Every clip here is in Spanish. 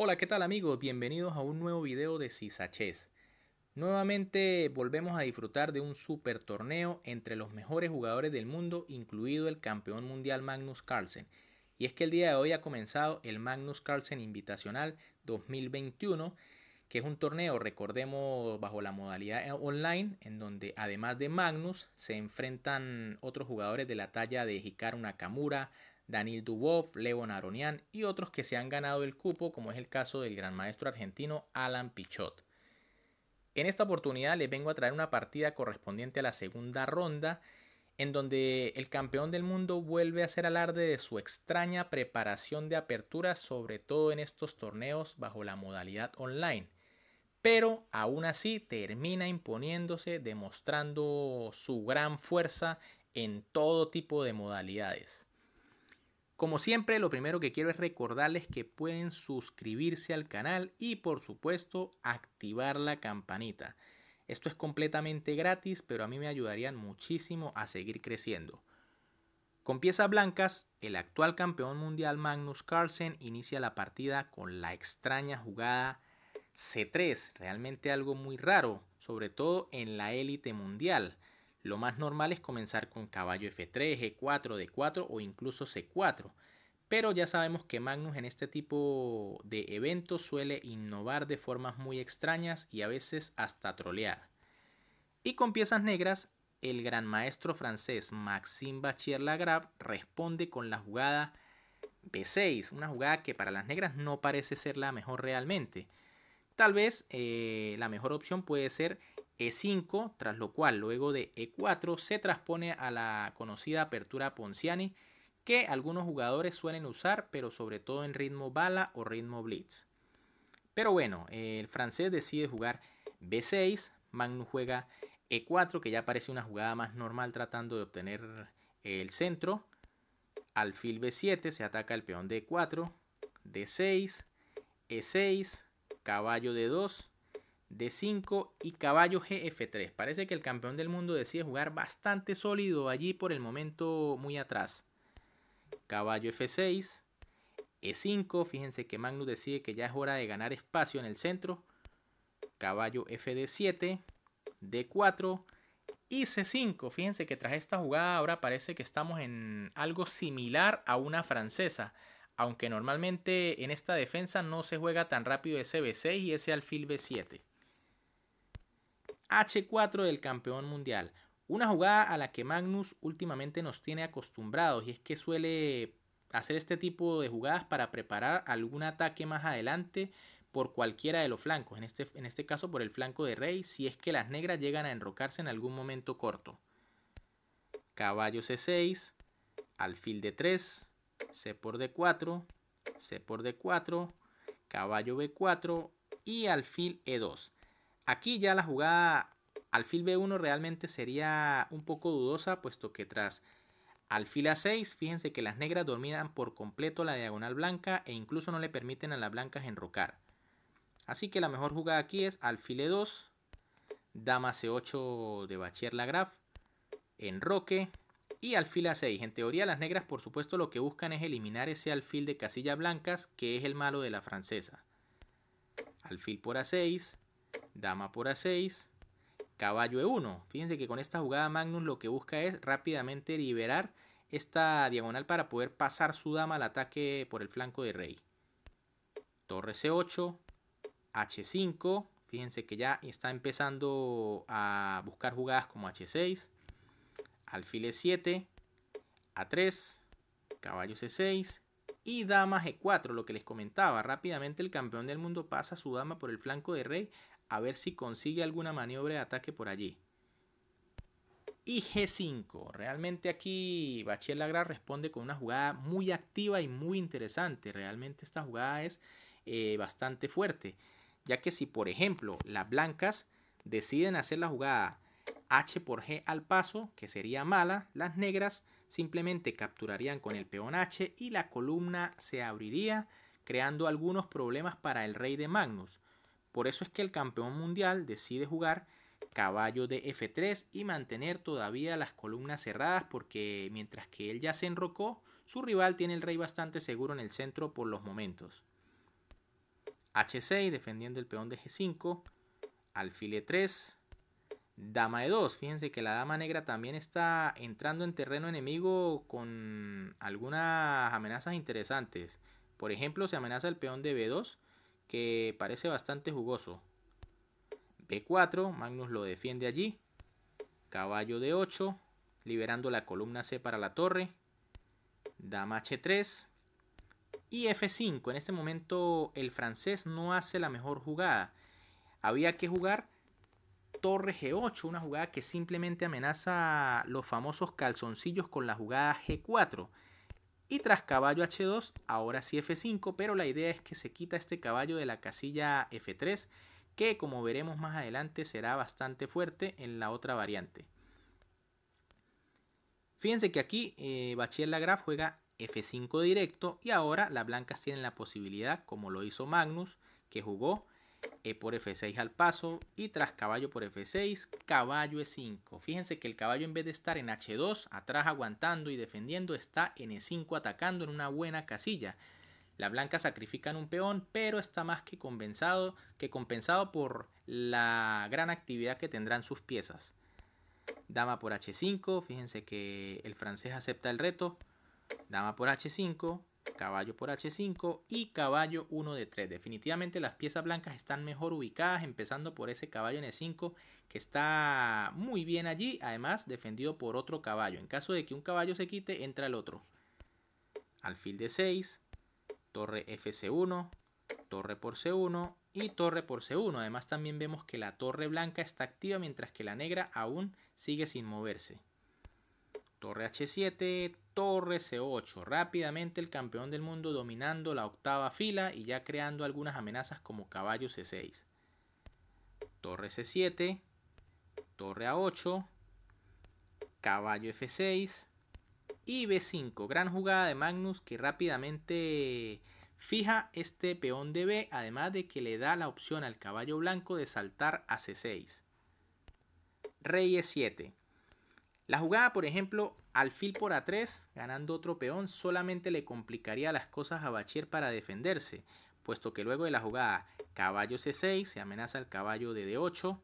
Hola, ¿qué tal amigos? Bienvenidos a un nuevo video de Cisachés. Nuevamente volvemos a disfrutar de un super torneo entre los mejores jugadores del mundo, incluido el campeón mundial Magnus Carlsen. Y es que el día de hoy ha comenzado el Magnus Carlsen Invitacional 2021, que es un torneo, recordemos, bajo la modalidad online, en donde además de Magnus se enfrentan otros jugadores de la talla de Hikaru Nakamura, Daniel Dubov, Leon Aronian y otros que se han ganado el cupo, como es el caso del gran maestro argentino Alan Pichot. En esta oportunidad les vengo a traer una partida correspondiente a la segunda ronda, en donde el campeón del mundo vuelve a hacer alarde de su extraña preparación de apertura, sobre todo en estos torneos bajo la modalidad online. Pero aún así termina imponiéndose, demostrando su gran fuerza en todo tipo de modalidades. Como siempre, lo primero que quiero es recordarles que pueden suscribirse al canal y por supuesto activar la campanita. Esto es completamente gratis, pero a mí me ayudarían muchísimo a seguir creciendo. Con piezas blancas, el actual campeón mundial Magnus Carlsen inicia la partida con la extraña jugada C3, realmente algo muy raro, sobre todo en la élite mundial. Lo más normal es comenzar con caballo F3, G4, D4 o incluso C4. Pero ya sabemos que Magnus en este tipo de eventos suele innovar de formas muy extrañas y a veces hasta trolear. Y con piezas negras, el gran maestro francés Maxime Bachier-Lagrave responde con la jugada B6, una jugada que para las negras no parece ser la mejor realmente. Tal vez eh, la mejor opción puede ser e5, tras lo cual luego de E4 se transpone a la conocida apertura Ponciani que algunos jugadores suelen usar, pero sobre todo en ritmo bala o ritmo blitz. Pero bueno, el francés decide jugar B6, Magnus juega E4, que ya parece una jugada más normal tratando de obtener el centro. Alfil B7 se ataca el peón D4, D6, E6, caballo D2, D5 y caballo GF3. Parece que el campeón del mundo decide jugar bastante sólido allí por el momento muy atrás. Caballo F6, E5. Fíjense que Magnus decide que ya es hora de ganar espacio en el centro. Caballo FD7, D4 y C5. Fíjense que tras esta jugada ahora parece que estamos en algo similar a una francesa aunque normalmente en esta defensa no se juega tan rápido ese B6 y ese alfil B7. H4 del campeón mundial. Una jugada a la que Magnus últimamente nos tiene acostumbrados y es que suele hacer este tipo de jugadas para preparar algún ataque más adelante por cualquiera de los flancos, en este, en este caso por el flanco de rey, si es que las negras llegan a enrocarse en algún momento corto. Caballo C6, alfil D3, C por D4, C por D4, caballo B4 y alfil E2. Aquí ya la jugada alfil B1 realmente sería un poco dudosa, puesto que tras alfil A6, fíjense que las negras dominan por completo la diagonal blanca e incluso no le permiten a las blancas enrocar. Así que la mejor jugada aquí es alfil E2, dama C8 de Bachier Lagrave, enroque y alfil A6. En teoría las negras por supuesto lo que buscan es eliminar ese alfil de casillas blancas que es el malo de la francesa. Alfil por A6, dama por A6, caballo E1. Fíjense que con esta jugada Magnus lo que busca es rápidamente liberar esta diagonal para poder pasar su dama al ataque por el flanco de rey. Torre C8, H5. Fíjense que ya está empezando a buscar jugadas como H6. Alfil E7, A3, caballo C6 y dama G4, lo que les comentaba. Rápidamente el campeón del mundo pasa su dama por el flanco de rey a ver si consigue alguna maniobra de ataque por allí. Y G5. Realmente aquí Bachier Lagra responde con una jugada muy activa y muy interesante. Realmente esta jugada es eh, bastante fuerte. Ya que si por ejemplo las blancas deciden hacer la jugada H por G al paso, que sería mala, las negras simplemente capturarían con el peón H y la columna se abriría, creando algunos problemas para el rey de Magnus. Por eso es que el campeón mundial decide jugar caballo de F3 y mantener todavía las columnas cerradas porque mientras que él ya se enrocó, su rival tiene el rey bastante seguro en el centro por los momentos. H6 defendiendo el peón de G5, alfil E3, dama E2. Fíjense que la dama negra también está entrando en terreno enemigo con algunas amenazas interesantes. Por ejemplo, se amenaza el peón de B2, que parece bastante jugoso. B4, Magnus lo defiende allí. Caballo de 8, liberando la columna C para la torre. Dama H3 y F5. En este momento el francés no hace la mejor jugada. Había que jugar torre G8, una jugada que simplemente amenaza los famosos calzoncillos con la jugada G4. Y tras caballo H2, ahora sí F5, pero la idea es que se quita este caballo de la casilla F3, que como veremos más adelante será bastante fuerte en la otra variante. Fíjense que aquí eh, Lagrave juega F5 directo y ahora las blancas tienen la posibilidad, como lo hizo Magnus, que jugó E por F6 al paso y tras caballo por F6, caballo E5. Fíjense que el caballo en vez de estar en H2, atrás aguantando y defendiendo, está en E5 atacando en una buena casilla. La blanca sacrifican un peón, pero está más que compensado, que compensado por la gran actividad que tendrán sus piezas. Dama por H5, fíjense que el francés acepta el reto. Dama por H5, caballo por H5 y caballo 1 de 3. Definitivamente las piezas blancas están mejor ubicadas, empezando por ese caballo en E5 que está muy bien allí, además defendido por otro caballo. En caso de que un caballo se quite, entra el otro. Alfil de 6, torre FC1, torre por C1 y torre por C1. Además también vemos que la torre blanca está activa mientras que la negra aún sigue sin moverse. Torre H7, torre C8. Rápidamente el campeón del mundo dominando la octava fila y ya creando algunas amenazas como caballo C6. Torre C7, torre A8, caballo F6 y B5. Gran jugada de Magnus que rápidamente fija este peón de B, además de que le da la opción al caballo blanco de saltar a C6. Rey E7. La jugada, por ejemplo, alfil por A3, ganando otro peón, solamente le complicaría las cosas a Bachier para defenderse, puesto que luego de la jugada caballo C6 se amenaza el caballo de D8,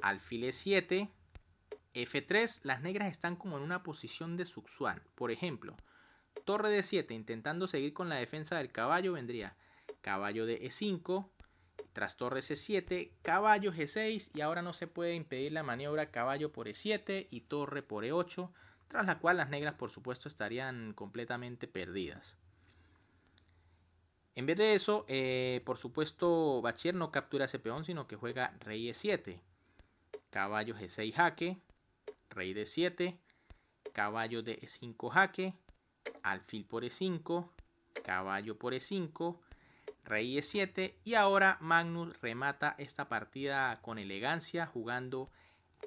alfil E7, F3, las negras están como en una posición de Suxuan. Por ejemplo, torre de 7 intentando seguir con la defensa del caballo vendría caballo de E5, tras torre C7, caballo G6 y ahora no se puede impedir la maniobra caballo por E7 y torre por E8, tras la cual las negras por supuesto estarían completamente perdidas. En vez de eso, eh, por supuesto, Bachier no captura ese peón, sino que juega rey E7, caballo G6 jaque, rey D7, caballo de E5 jaque, alfil por E5, caballo por E5, rey e7 y ahora Magnus remata esta partida con elegancia jugando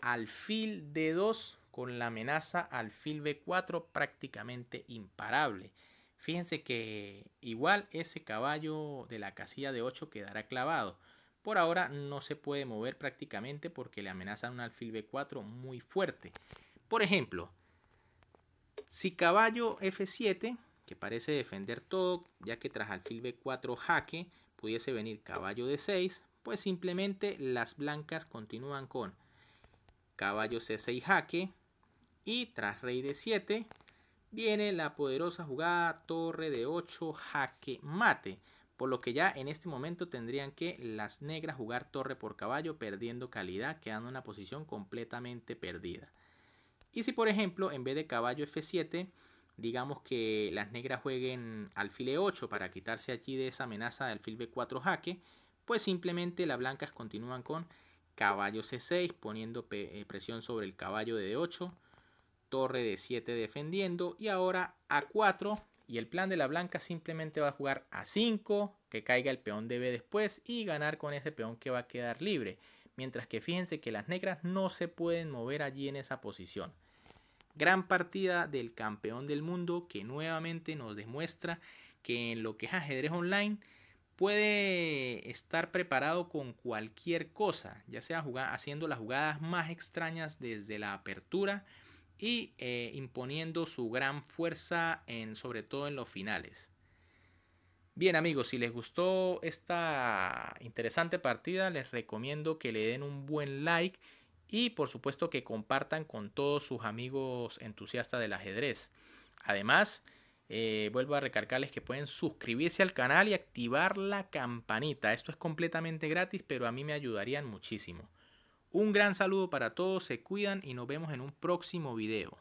alfil d2 con la amenaza alfil b4 prácticamente imparable. Fíjense que igual ese caballo de la casilla de 8 quedará clavado. Por ahora no se puede mover prácticamente porque le amenaza un alfil b4 muy fuerte. Por ejemplo, si caballo f7 que parece defender todo, ya que tras alfil b4 jaque pudiese venir caballo de 6, pues simplemente las blancas continúan con caballo c6 jaque y tras rey de 7 viene la poderosa jugada torre de 8 jaque mate, por lo que ya en este momento tendrían que las negras jugar torre por caballo perdiendo calidad, quedando en una posición completamente perdida. Y si por ejemplo en vez de caballo f7 digamos que las negras jueguen alfil e8 para quitarse allí de esa amenaza de alfil b4 jaque, pues simplemente las blancas continúan con caballo c6 poniendo eh, presión sobre el caballo de d8, torre de 7 defendiendo y ahora a4 y el plan de la blanca simplemente va a jugar a 5, que caiga el peón de b después y ganar con ese peón que va a quedar libre. Mientras que fíjense que las negras no se pueden mover allí en esa posición. Gran partida del campeón del mundo que nuevamente nos demuestra que en lo que es ajedrez online puede estar preparado con cualquier cosa, ya sea haciendo las jugadas más extrañas desde la apertura y eh, imponiendo su gran fuerza en, sobre todo en los finales. Bien amigos, si les gustó esta interesante partida, les recomiendo que le den un buen like y por supuesto que compartan con todos sus amigos entusiastas del ajedrez. Además, eh, vuelvo a recargarles que pueden suscribirse al canal y activar la campanita. Esto es completamente gratis, pero a mí me ayudarían muchísimo. Un gran saludo para todos, se cuidan y nos vemos en un próximo video.